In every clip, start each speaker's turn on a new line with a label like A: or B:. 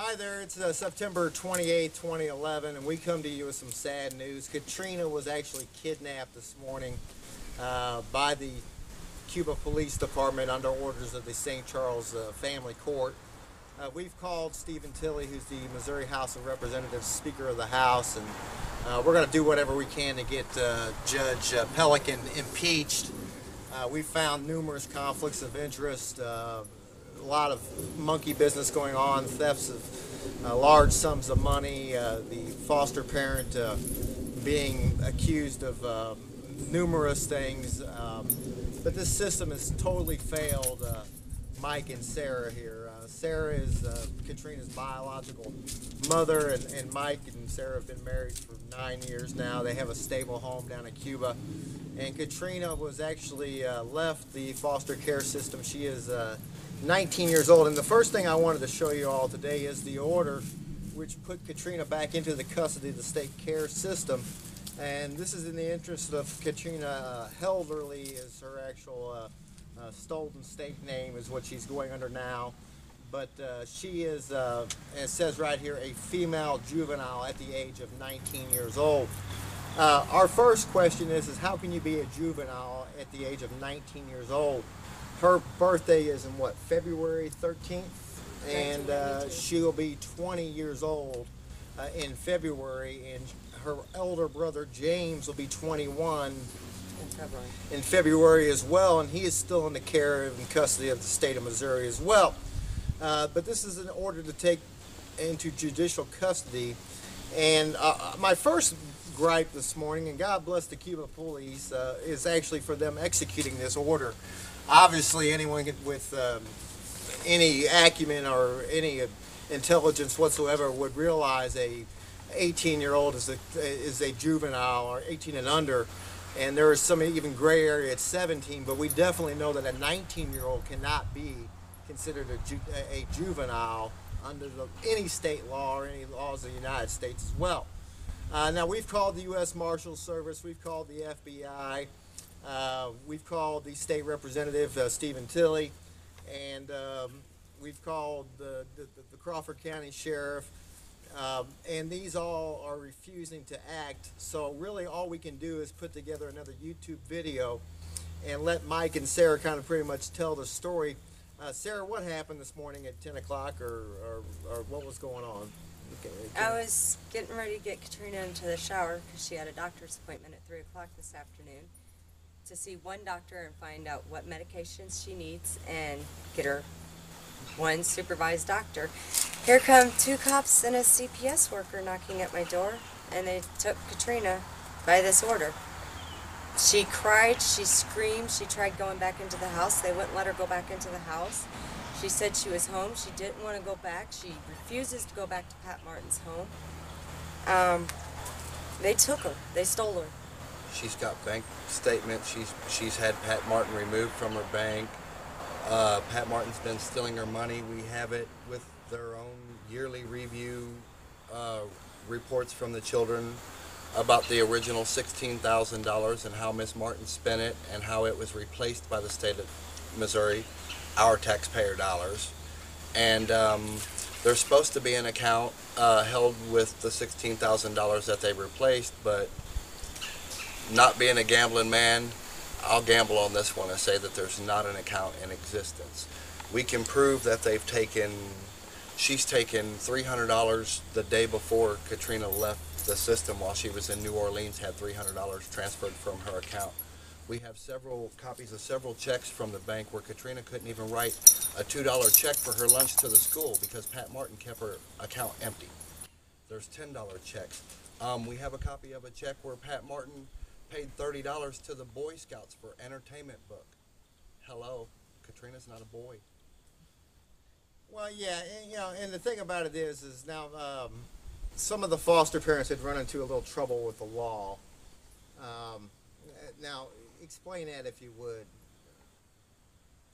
A: Hi there, it's uh, September 28, 2011, and we come to you with some sad news. Katrina was actually kidnapped this morning uh, by the Cuba Police Department under orders of the St. Charles uh, Family Court. Uh, we've called Steven Tilley, who's the Missouri House of Representatives Speaker of the House, and uh, we're going to do whatever we can to get uh, Judge Pelican impeached. We found numerous conflicts of interest, a lot of monkey business going on, thefts of uh, large sums of money, uh, the foster parent uh, being accused of uh, numerous things. Um, but this system has totally failed uh, Mike and Sarah here. Uh, Sarah is uh, Katrina's biological mother, and, and Mike and Sarah have been married for nine years now. They have a stable home down in Cuba. And Katrina was actually uh, left the foster care system. She is uh, 19 years old. And the first thing I wanted to show you all today is the order which put Katrina back into the custody of the state care system. And this is in the interest of Katrina uh, Helderly is her actual uh, uh, stolen state name is what she's going under now. But uh, she is, uh, it says right here, a female juvenile at the age of 19 years old. Uh, our first question is, is how can you be a juvenile at the age of 19 years old? Her birthday is in what, February 13th? And uh, she'll be 20 years old uh, in February, and her elder brother James will be 21
B: in February.
A: in February as well, and he is still in the care and custody of the state of Missouri as well. Uh, but this is in order to take into judicial custody. And uh, my first gripe this morning, and God bless the Cuba police, uh, is actually for them executing this order. Obviously, anyone with um, any acumen or any intelligence whatsoever would realize a 18 year old is a is a juvenile or 18 and under and there is some even gray area at 17 but we definitely know that a 19 year old cannot be considered a, ju- a juvenile under the, any state law or any laws of the United States as well. Uh, now we've called the U.S. Marshal Service, we've called the FBI, uh, we've called the state representative uh, Steven Tilley, and um, we've called the, the, the Crawford County Sheriff, um, and these all are refusing to act. So really, all we can do is put together another YouTube video and let Mike and Sarah kind of pretty much tell the story. Uh, Sarah, what happened this morning at 10 o'clock, or, or, or what was going on?
B: I was getting ready to get Katrina into the shower because she had a doctor's appointment at 3 o'clock this afternoon to see one doctor and find out what medications she needs and get her one supervised doctor. Here come two cops and a CPS worker knocking at my door, and they took Katrina by this order. She cried, she screamed, she tried going back into the house. They wouldn't let her go back into the house. She said she was home. She didn't want to go back. She refuses to go back to Pat Martin's home. Um, they took her. They stole her.
C: She's got bank statements. She's she's had Pat Martin removed from her bank. Uh, Pat Martin's been stealing her money. We have it with their own yearly review uh, reports from the children about the original sixteen thousand dollars and how Miss Martin spent it and how it was replaced by the state of Missouri, our taxpayer dollars. And um, there's supposed to be an account uh, held with the sixteen thousand dollars that they replaced, but not being a gambling man, I'll gamble on this one and say that there's not an account in existence. We can prove that they've taken, she's taken $300 the day before Katrina left the system while she was in New Orleans, had $300 transferred from her account. We have several copies of several checks from the bank where Katrina couldn't even write a $2 check for her lunch to the school because Pat Martin kept her account empty. There's $10 checks. Um, we have a copy of a check where Pat Martin paid thirty dollars to the Boy Scouts for entertainment book. Hello, Katrina's not a boy.
A: Well, yeah, and, you know, and the thing about it is, is now um, some of the foster parents had run into a little trouble with the law. Um, now, explain that if you would,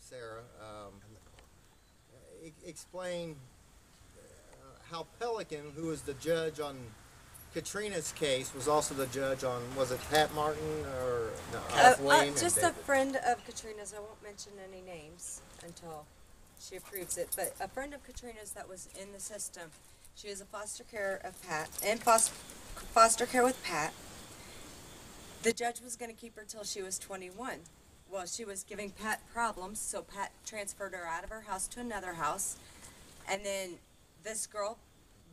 A: Sarah. Um, explain uh, how Pelican, who was the judge on Katrina's case, was also the judge on was it Pat Martin or no,
B: Uh, uh,
A: and
B: just a
A: David?
B: friend of Katrina's. I won't mention any names until she approves it. But a friend of Katrina's that was in the system, she was a foster care of Pat, in foster, foster care with Pat. The judge was gonna keep her till she was twenty-one. Well, she was giving Pat problems, so Pat transferred her out of her house to another house. And then this girl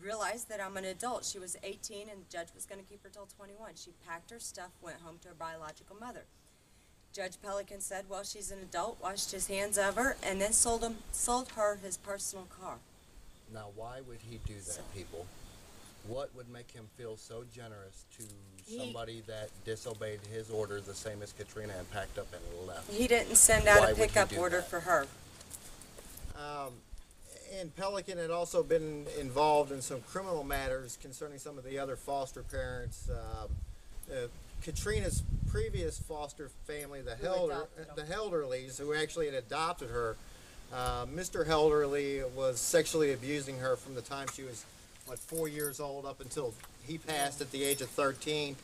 B: realized that I'm an adult. She was 18 and the judge was going to keep her till 21. She packed her stuff, went home to her biological mother. Judge Pelican said, "Well, she's an adult," washed his hands of her, and then sold him sold her his personal car.
C: Now, why would he do that, people? What would make him feel so generous to
B: He-
C: somebody that disobeyed his order the same as Katrina and packed up and left?
B: He didn't send out
C: Why
B: a
C: would he
B: pickup order
C: that?
B: for her.
A: Um, and Pelican had also been involved in some criminal matters concerning some of the other foster parents. Um, uh, Katrina's previous foster family, the Helder, the Helderleys, who actually had adopted her. Uh, Mr. Helderly was sexually abusing her from the time she was, what, four years old up until he passed at the age of 13.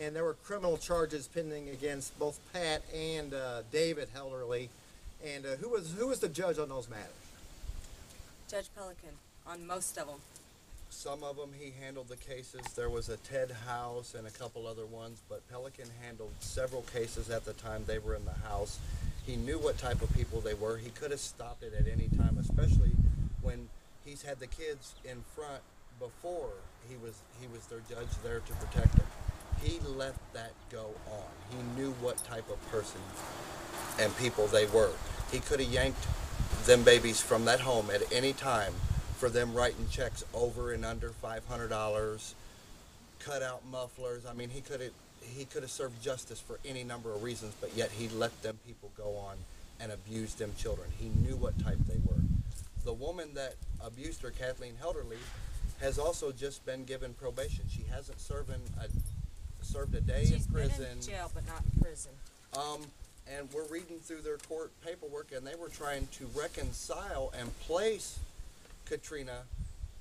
A: And there were criminal charges pending against both Pat and uh, David Helderly. And uh, who was who was the judge on those matters?
B: Judge Pelican on most of them.
C: Some of them he handled the cases. There was a Ted House and a couple other ones, but Pelican handled several cases at the time they were in the house. He knew what type of people they were. He could have stopped it at any time, especially when he's had the kids in front before he was he was their judge there to protect them. He let that go on. He knew what type of person and people they were. He could have yanked them babies from that home at any time for them writing checks over and under five hundred dollars, cut out mufflers. I mean, he could have he could have served justice for any number of reasons, but yet he let them people go on and abuse them children. He knew what type they were. The woman that abused her, Kathleen Helderly, has also just been given probation. She hasn't served a served a day
B: She's
C: in
B: been
C: prison.
B: in jail, but not in prison.
C: Um, and we're reading through their court paperwork, and they were trying to reconcile and place Katrina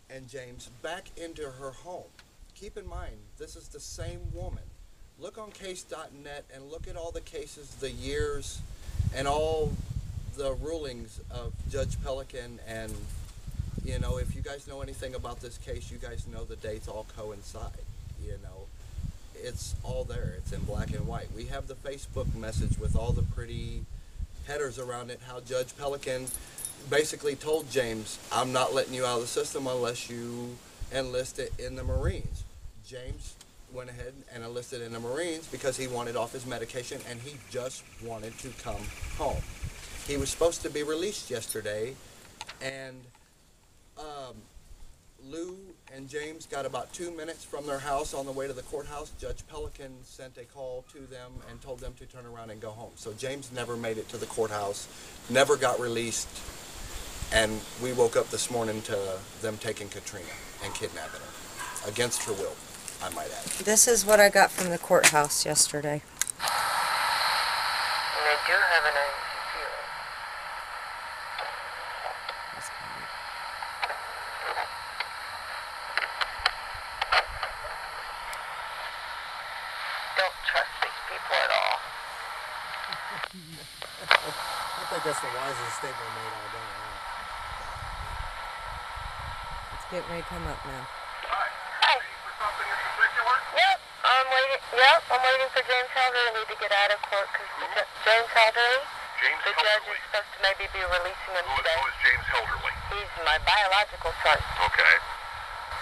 C: and James back into her home. Keep in mind, this is the same woman. Look on case.net and look at all the cases, the years, and all the rulings of Judge Pelican. And, you know, if you guys know anything about this case, you guys know the dates all coincide, you know it's all there. It's in black and white. We have the Facebook message with all the pretty headers around it. How Judge Pelican basically told James, "I'm not letting you out of the system unless you enlist it in the Marines." James went ahead and enlisted in the Marines because he wanted off his medication and he just wanted to come home. He was supposed to be released yesterday, and um, and James got about two minutes from their house on the way to the courthouse. Judge Pelican sent a call to them and told them to turn around and go home. So James never made it to the courthouse, never got released, and we woke up this morning to them taking Katrina and kidnapping her against her will, I might add.
B: This is what I got from the courthouse yesterday.
D: And they do have an ICU. Don't trust these people at all.
A: I think that's the wisest statement made all day. long.
B: It's getting ready to come up now.
D: Hi. Yep, I'm waiting. Yep, I'm waiting for James Helder. I need to get out of court because James Helder,
E: James
D: the judge is supposed to maybe be releasing him
E: Who,
D: today.
E: who is James Helderly?
D: He's my biological son.
E: Okay.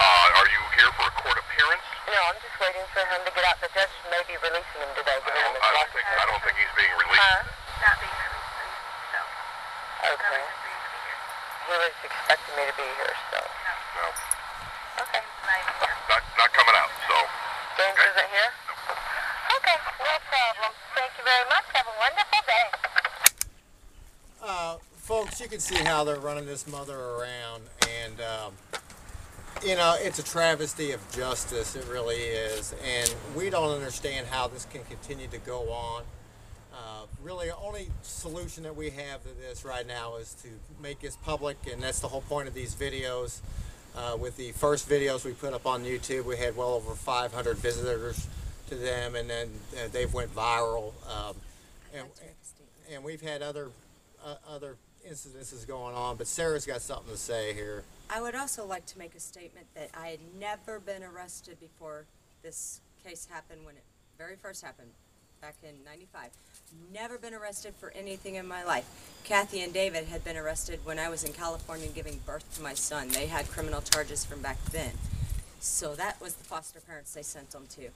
E: Uh, are you here for a court appearance?
D: No, I'm just waiting for him to get out. The judge may be releasing him today.
E: I don't, I don't think I don't think he's being released.
D: Huh?
F: not being released, so, so,
D: Okay.
F: nobody's agreed to be here.
D: He was expecting me to be here, so.
E: No,
D: Okay.
E: Not not coming out. So
D: James
E: Okay.
D: isn't here? Okay, no problem. Thank you very much. Have a wonderful day.
A: Uh, folks, you can see how they're running this mother around, and um, you know it's a travesty of justice. It really is, and we don't understand how this can continue to go on. Uh, really, the only solution that we have to this right now is to make this public, and that's the whole point of these videos. Uh, with the first videos we put up on YouTube, we had well over 500 visitors to them, and then uh, they've went viral. Um, and, and we've had other uh, other incidences going on, but Sarah's got something to say here.
B: I would also like to make a statement that I had never been arrested before this case happened when it very first happened back in 95. Never been arrested for anything in my life. Kathy and David had been arrested when I was in California giving birth to my son. They had criminal charges from back then. So that was the foster parents they sent them to.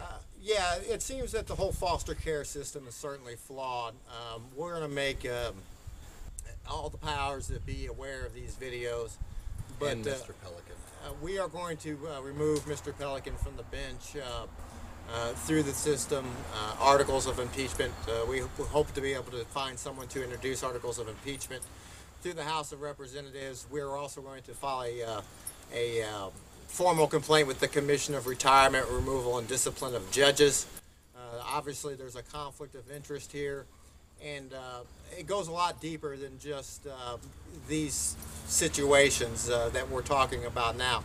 A: Uh, yeah, it seems that the whole foster care system is certainly flawed. Um, we're going to make um, all the powers that be aware of these videos, but
C: and
A: uh,
C: Mr. Pelican.
A: uh, we are going to uh, remove Mr. Pelican from the bench uh, through the system. Uh, articles of impeachment. Uh, we ho- hope to be able to find someone to introduce articles of impeachment through the House of Representatives. We're also going to file a, uh, a uh, formal complaint with the Commission of Retirement, Removal, and Discipline of Judges. Uh, obviously, there's a conflict of interest here, and it goes a lot deeper than just these situations that we're talking about now.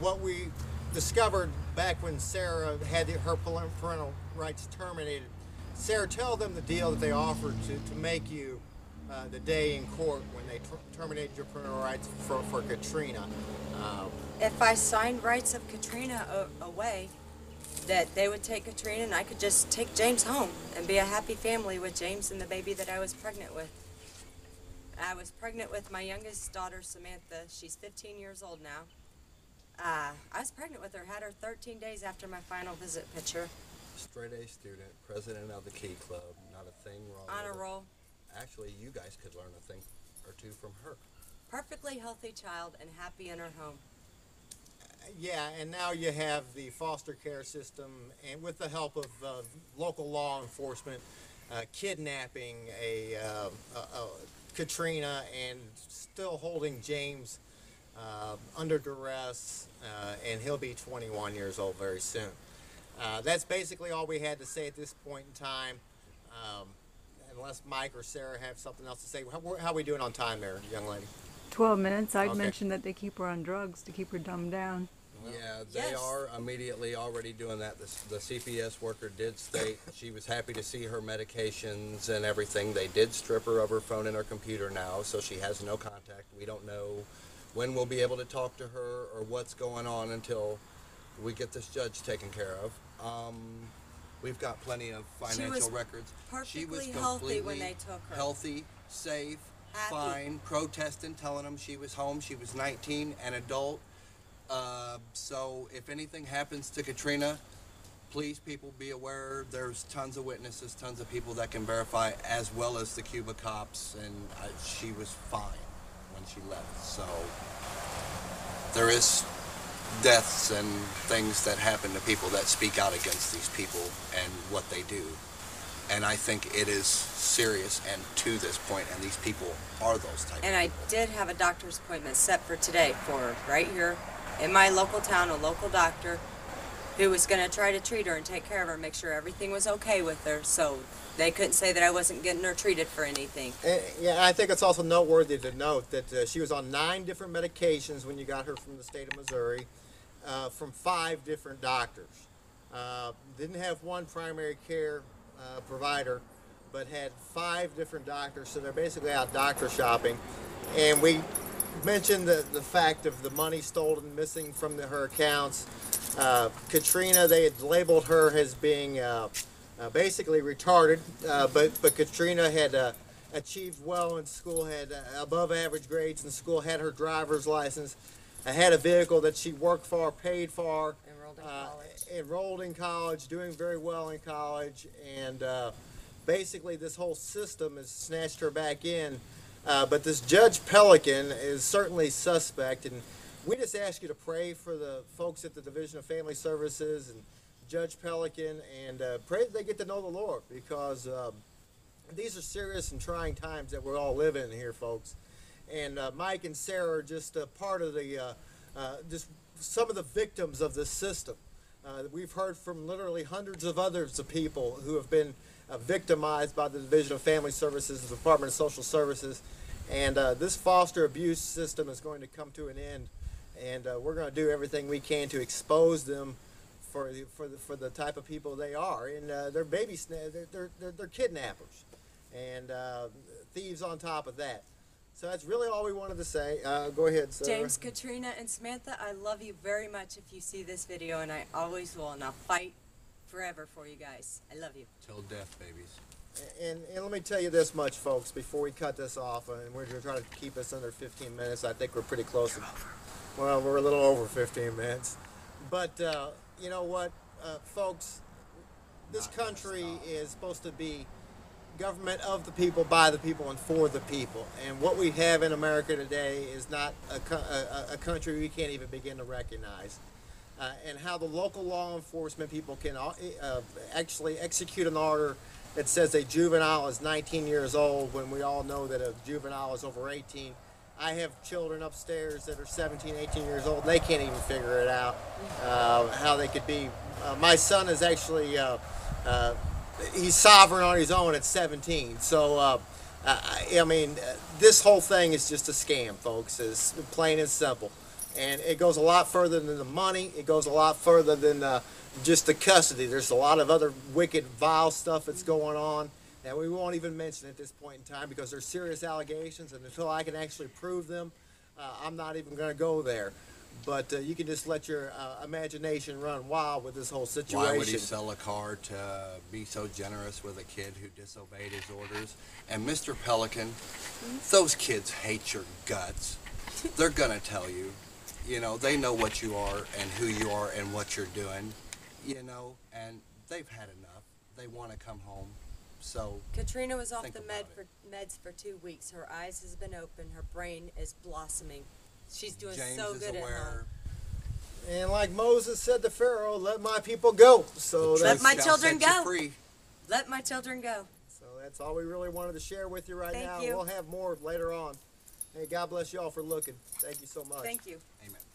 A: What we discovered back when Sarah had her parental rights terminated, Sarah, tell them the deal that they offered to, to make you uh, the day in court when they ter- terminated your parental rights for, for Katrina. Uh,
B: If I signed rights of Katrina away, that they would take Katrina and I could just take James home and be a happy family with James and the baby that I was pregnant with. I was pregnant with my youngest daughter, Samantha. She's 15 years old now. Uh, I was pregnant with her, had her 13 days after my final visit picture.
C: Straight A student, president of the Key Club. Not a thing wrong.
B: On a roll.
C: Actually, you guys could learn a thing or two from her.
B: Perfectly healthy child and happy in her home.
A: Yeah, and now you have the foster care system, and with the help of uh, local law enforcement, uh, kidnapping a, uh, a Katrina and still holding James uh, under duress, uh, and he'll be 21 years old very soon. Uh, that's basically all we had to say at this point in time. Um, unless Mike or Sarah have something else to say, how, how are we doing on time there, young lady?
G: 12 minutes. I'd
A: Okay.
G: mentioned that they keep her on drugs to keep her dumbed down.
C: Yeah, they
B: Yes.
C: are immediately already doing that. The, the CPS worker did state she was happy to see her medications and everything. They did strip her of her phone and her computer now, so she has no contact. We don't know when we'll be able to talk to her or what's going on until we get this judge taken care of. Um, we've got plenty of financial records. she was
B: perfectly healthy when they took her.
C: Healthy, safe,
B: Happy.
C: fine, protesting, telling them she was home, she was 19, an adult. Uh, so if anything happens to Katrina, please people be aware there's tons of witnesses, tons of people that can verify, as well as the Cuba cops, and uh, she was fine when she left. So there is deaths and things that happen to people that speak out against these people and what they do. And I think it is serious and to this point, and these people are those type
B: And I did have a doctor's appointment set for today for right here in my local town, a local doctor who was going to try to treat her and take care of her, make sure everything was okay with her. So they couldn't say that I wasn't getting her treated for anything.
A: And, yeah, I think it's also noteworthy to note that uh, she was on nine different medications when you got her from the state of Missouri, uh, from five different doctors. Uh, didn't have one primary care uh, provider, but had five different doctors, so they're basically out doctor shopping. And we mentioned the, the fact of the money stolen, missing from the, her accounts. Uh, Katrina, they had labeled her as being uh, uh, basically retarded, uh, but but Katrina had uh, achieved well in school, had uh, above average grades in school, had her driver's license, uh, had a vehicle that she worked for, paid for,
B: Enrolled in college.
A: enrolled in college, doing very well in college, and uh, basically this whole system has snatched her back in. Uh, but this Judge Pelican is certainly suspect, and we just ask you to pray for the folks at the Division of Family Services and Judge Pelican, and uh, pray that they get to know the Lord because um, these are serious and trying times that we're all living in here, folks. And uh, Mike and Sarah are just a part of the, uh, uh, just some of the victims of this system. We've heard from literally hundreds of others of people who have been uh, victimized by the Division of Family Services, the Department of Social Services, and uh, this foster abuse system is going to come to an end. And uh, we're going to do everything we can to expose them for the, for the, for the type of people they are. And uh, they're baby they're, they're, they're kidnappers. and uh, thieves on top of that. So that's really all we wanted to say. Uh, go ahead, Sarah.
B: James, Katrina, and Samantha, I love you very much if you see this video, and I always will, and I'll fight forever for you guys. I love you.
C: Till death, babies.
A: And, and let me tell you this much, folks, before we cut this off, and we're going to try to keep this under 15 minutes. I think we're pretty close. To, well, we're a little over 15 minutes. But uh, you know what, uh, folks? This
C: Not
A: country is supposed to be government of the people, by the people, and for the people. And what we have in America today is not a, a- a country we can't even begin to recognize. Uh, and how the local law enforcement people can uh, actually execute an order that says a juvenile is 19 years old when we all know that a juvenile is over 18. I have children upstairs that are 17, 18 years old, they can't even figure it out uh, how they could be. Uh, my son is actually uh, uh, he's sovereign on his own at 17. So, I, mean, this whole thing is just a scam, folks. It's plain and simple. And it goes a lot further than the money. It goes a lot further than uh, just the custody. There's a lot of other wicked, vile stuff that's going on that we won't even mention at this point in time because they're serious allegations. And until I can actually prove them, uh, I'm not even going to go there. But uh, you can just let your uh, imagination run wild with this whole situation.
C: Why would he sell a car to be so generous with a kid who disobeyed his orders? And Mr. Pelican, those kids hate your guts. They're gonna tell you. You know, they know what you are and who you are and what you're doing. You know, and they've had enough. They want to come home. So
B: Katrina was off the med for meds for two weeks. Her eyes has been open. Her brain is blossoming. She's doing
C: James
B: so
C: is
B: good at
C: aware.
B: home.
A: And like Moses said to Pharaoh, let my people go. So that's,
B: Let my children go.
C: free.
B: Let my children go.
A: so that's all we really wanted to share with you right
B: Thank
A: now.
B: you.
A: We'll have more later on. Hey, God bless you all for looking. Thank you so much.
B: Thank you.
C: Amen.